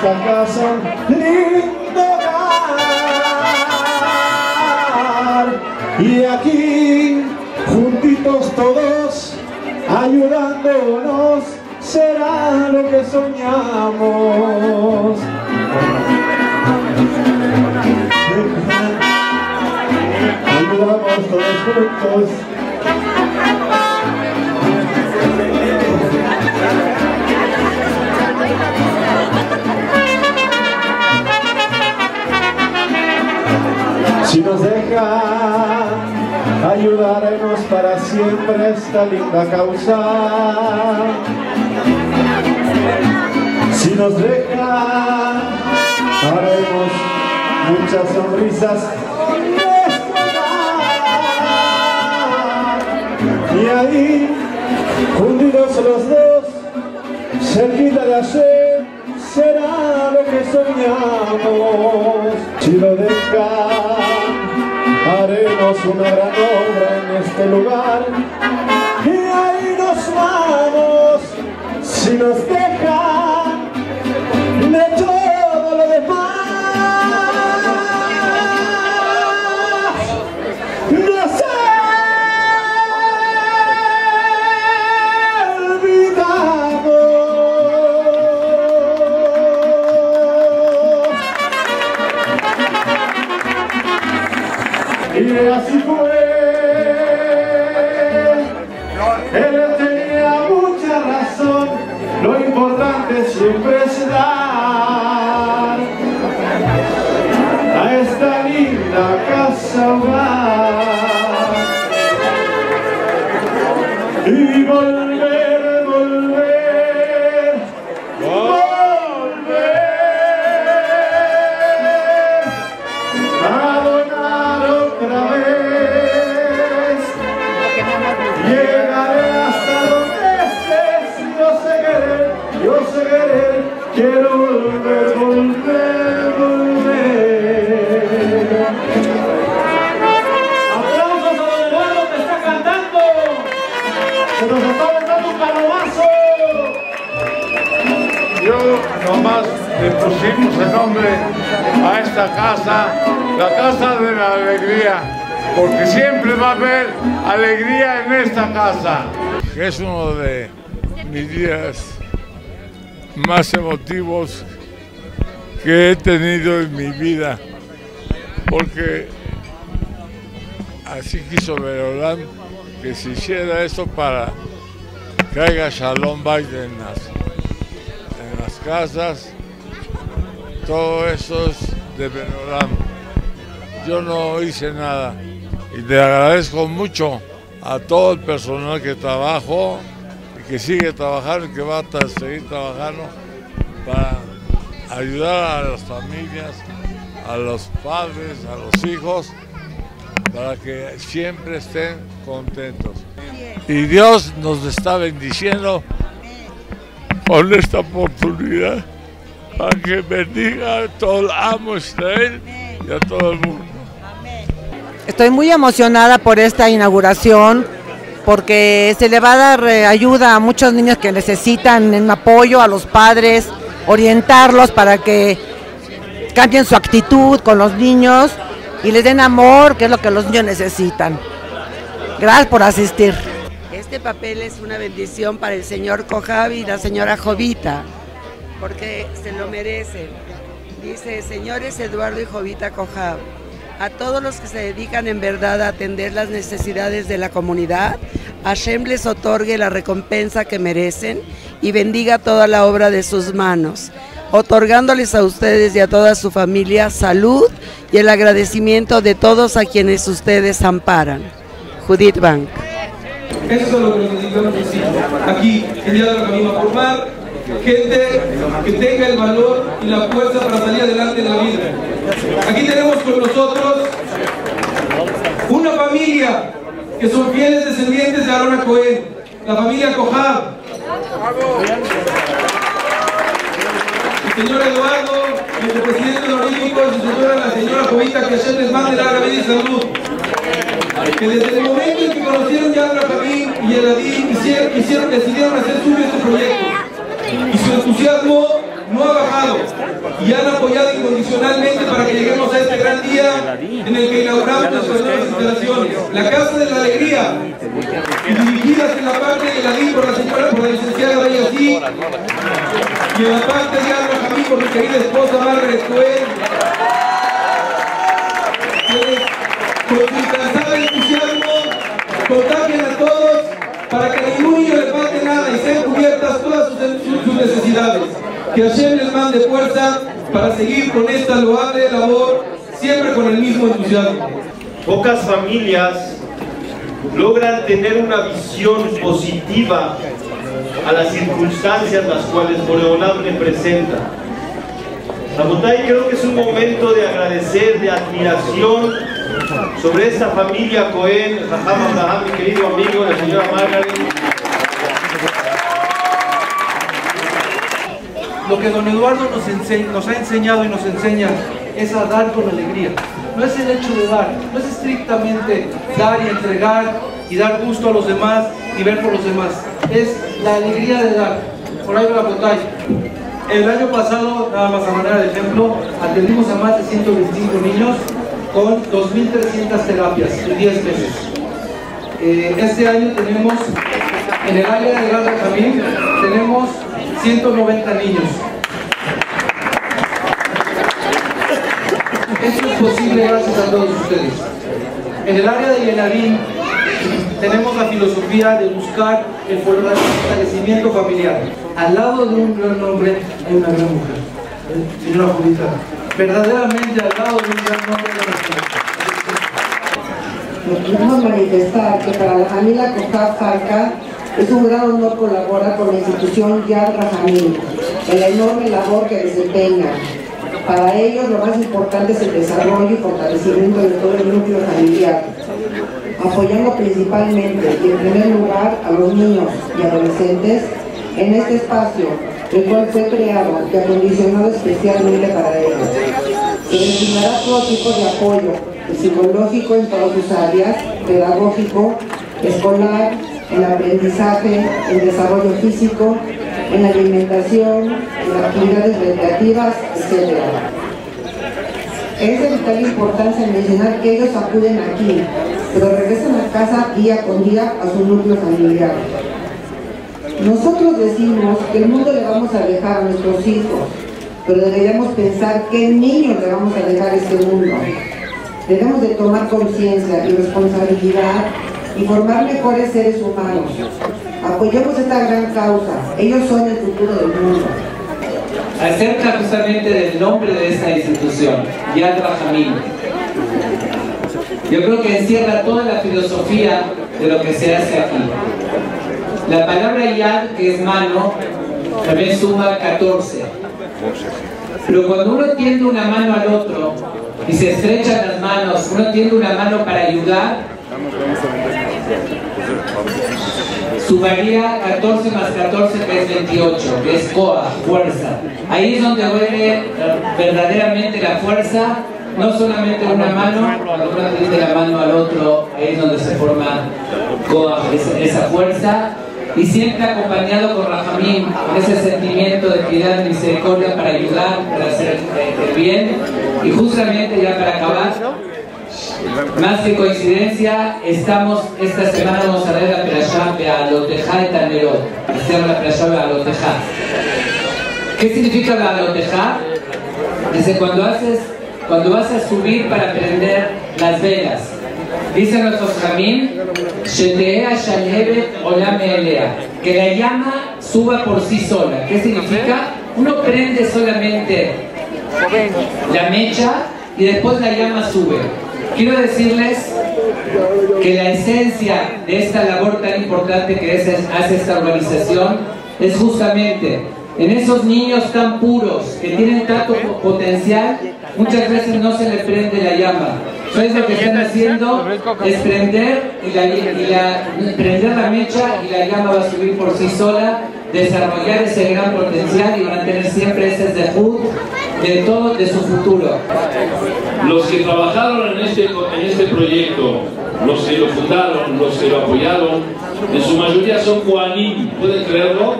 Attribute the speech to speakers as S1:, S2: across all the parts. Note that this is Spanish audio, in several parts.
S1: esta casa lindo hogar. Y aquí, juntitos todos, ayudándonos, será lo que soñamos. Ayudamos todos juntos. Nos dejan, ayudaremos para siempre esta linda causa. Si nos dejan, haremos muchas sonrisas. Y ahí, unidos los dos, cerquita de hacer, será lo que soñamos. Si lo haremos una gran obra en este lugar. Esta linda casa hogar. Y volver, volver, volver a donar otra vez. Llegaré hasta donde estés, yo sé querer, yo sé querer, quiero volver, volver.
S2: Pusimos el nombre a esta casa, la casa de la alegría, porque siempre va a haber alegría en esta casa. Es uno de mis días más emotivos que he tenido en mi vida, porque así quiso Verolán que se hiciera esto para que haya Shalom Bait en las en las casas, todo eso es de Benoram. Yo no hice nada y le agradezco mucho a todo el personal que trabajó y que sigue trabajando y que va a seguir trabajando para ayudar a las familias, a los padres, a los hijos, para que siempre estén contentos. Y Dios nos está bendiciendo con esta oportunidad para que bendiga a todo el amo Israel y a todo el mundo.
S3: Estoy muy emocionada por esta inauguración porque se le va a dar eh, ayuda a muchos niños que necesitan un apoyo a los padres, orientarlos para que cambien su actitud con los niños y les den amor, que es lo que los niños necesitan. Gracias por asistir.
S4: Este papel es una bendición para el señor Cojavi y la señora Jovita, porque se lo merecen. Dice, señores Eduardo y Jovita Cojab, a todos los que se dedican en verdad a atender las necesidades de la comunidad, Hashem les otorgue la recompensa que merecen y bendiga toda la obra de sus manos, otorgándoles a ustedes y a toda su familia salud y el agradecimiento de todos a quienes ustedes amparan. Judith Bank.
S5: Eso es lo que decir. Aquí, el día gente que tenga el valor y la fuerza para salir adelante en la vida. Aquí tenemos con nosotros una familia que son fieles descendientes de Arona Cohen, la familia Cojab. El señor Eduardo, nuestro presidente honorífico, y su señora, la señora Jovita, que ayer les mande larga vida y salud que desde el momento en que conocieron ya a y el hicieron, decidieron hacer suyo este proyecto. Y su entusiasmo no ha bajado y han apoyado incondicionalmente para que lleguemos a este gran día en el que inauguramos nuestras nuevas instalaciones. La Casa de la Alegría, dirigidas en la parte de la por la señora, por la licenciada Bayasí, y en la parte de Alba Jamí por mi querida esposa Margaret Cohen, Que Hashem les mande fuerza para seguir con esta loable labor, siempre con el mismo entusiasmo.
S1: Pocas familias logran tener una visión positiva a las circunstancias las cuales Boreolam le presenta. Sabotay creo que es un momento de agradecer, de admiración sobre esta familia Cohen, Raham Abraham, mi querido amigo, la señora Margaret.
S5: Lo que don Eduardo nos, ha enseñado y nos enseña es a dar con alegría. No es el hecho de dar, no es estrictamente dar y entregar y dar gusto a los demás y ver por los demás. Es la alegría de dar. Por ahí la botella. El año pasado, nada más a manera de ejemplo, atendimos a más de 125 niños con 2.300 terapias en 10 meses. Eh, este año tenemos, en el área de Gran Jamín, tenemos 190 niños. Esto es posible gracias a todos ustedes. En el área de Yenarín tenemos la filosofía de buscar el fortalecimiento familiar. Al lado de un gran hombre hay una gran mujer. Señora Judita, verdaderamente al lado de un gran hombre hay una mujer.
S6: Queremos manifestar que para la familia Cojab Falca es un gran honor colaborar con la institución Yad Rahamim en la enorme labor que desempeña. Para ellos lo más importante es el desarrollo y fortalecimiento de todo el núcleo familiar, apoyando principalmente y en primer lugar a los niños y adolescentes en este espacio, el cual fue creado y acondicionado especialmente para ellos. Se destinará todo tipo de apoyo psicológico en todas sus áreas, pedagógico, escolar, en aprendizaje, en desarrollo físico, en alimentación, en actividades recreativas, etc. Es de vital importancia mencionar que ellos acuden aquí, pero regresan a casa día con día a su núcleo familiar. Nosotros decimos que el mundo le vamos a dejar a nuestros hijos, pero deberíamos pensar qué niños le vamos a dejar a este mundo. Debemos de tomar conciencia y responsabilidad y formar mejores seres humanos. Apoyemos esta gran causa. Ellos son el futuro del mundo.
S7: acerca justamente del nombre de esta institución, Yad Rahamim. Yo creo que encierra toda la filosofía de lo que se hace aquí. La palabra Yad, que es mano, también suma 14. Pero cuando uno tiende una mano al otro y se estrechan las manos, uno tiende una mano para ayudar, sumaría 14 más 14 que es 28, que es Koa, fuerza. Ahí es donde vuelve eh, verdaderamente la fuerza, no solamente una mano, cuando uno tiende la mano al otro, ahí es donde se forma Koa, esa, fuerza. Y siempre acompañado con Rahamim, con ese sentimiento de piedad y misericordia para ayudar, para hacer eh, el bien. Y justamente ya para acabar, más que coincidencia, estamos, esta semana vamos a ver la Perashá de Alotejá de Tanerot. Se llama la Perashá de Alotejá. ¿Qué significa la Alotejá? Dice, cuando haces, cuando vas a subir para prender las velas, dice nuestros jamín, que la llama suba por sí sola. ¿Qué significa? Uno prende solamente la mecha y después la llama sube. Quiero decirles que la esencia de esta labor tan importante que hace esta organización es justamente en esos niños tan puros que tienen tanto po- potencial, muchas veces no se les prende la llama. Entonces lo que están haciendo es prender y la- prender la mecha y la llama va a subir por sí sola, desarrollar ese gran potencial y mantener siempre ese dejud de todo de su futuro.
S8: Los que trabajaron en este, en este proyecto, los que lo fundaron, los que lo apoyaron, en su mayoría son Juanín, ¿pueden creerlo?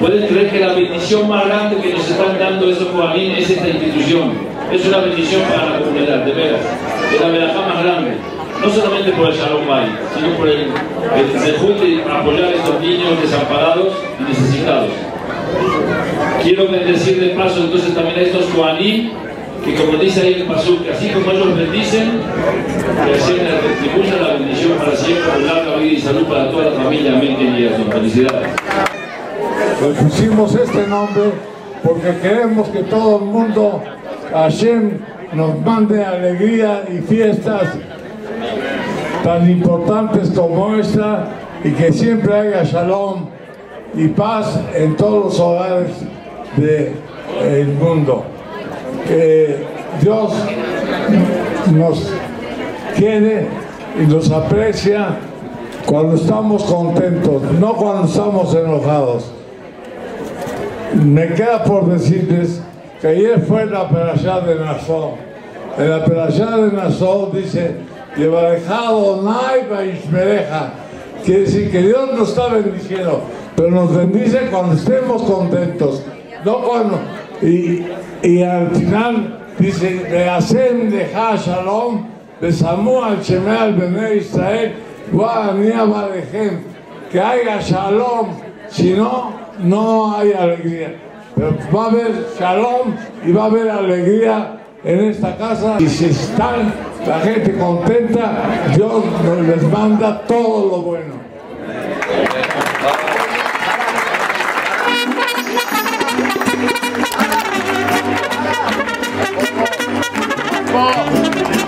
S8: Puedes creer que la bendición más grande que nos están dando esos Kohanim es esta institución. Es una bendición para la comunidad, de veras. Es la verajá más grande. No solamente por el Shalom Bay, sino por el, el de apoyar a estos niños desamparados y necesitados. Quiero bendecir de paso entonces también a estos Kohanim que como dice ahí el Pasuk, que así como ellos bendicen, que así les retribuya la bendición para siempre, por larga vida y salud para toda la familia. Amén. Y felicidades.
S2: Le pusimos este nombre porque queremos que todo el mundo, Hashem, nos mande alegría y fiestas tan importantes como esta y que siempre haya shalom y paz en todos los hogares del mundo. Que Dios nos quiere y nos aprecia cuando estamos contentos, no cuando estamos enojados. Me queda por decirles que ayer fue la perashá de Nazó. En la perashá de Nazó dice, Llevarejado Naiva Ishmereja. Quiere decir que Dios nos está bendiciendo, pero nos bendice cuando estemos contentos, no cuando. Y, y al final dice, de Hashem de Shalom, de Samu al Bene Israel, que haya Shalom, si no, no hay alegría. Pero va a haber Shalom y va a haber alegría en esta casa y si están la gente contenta, Dios nos les manda todo lo bueno.
S9: 高。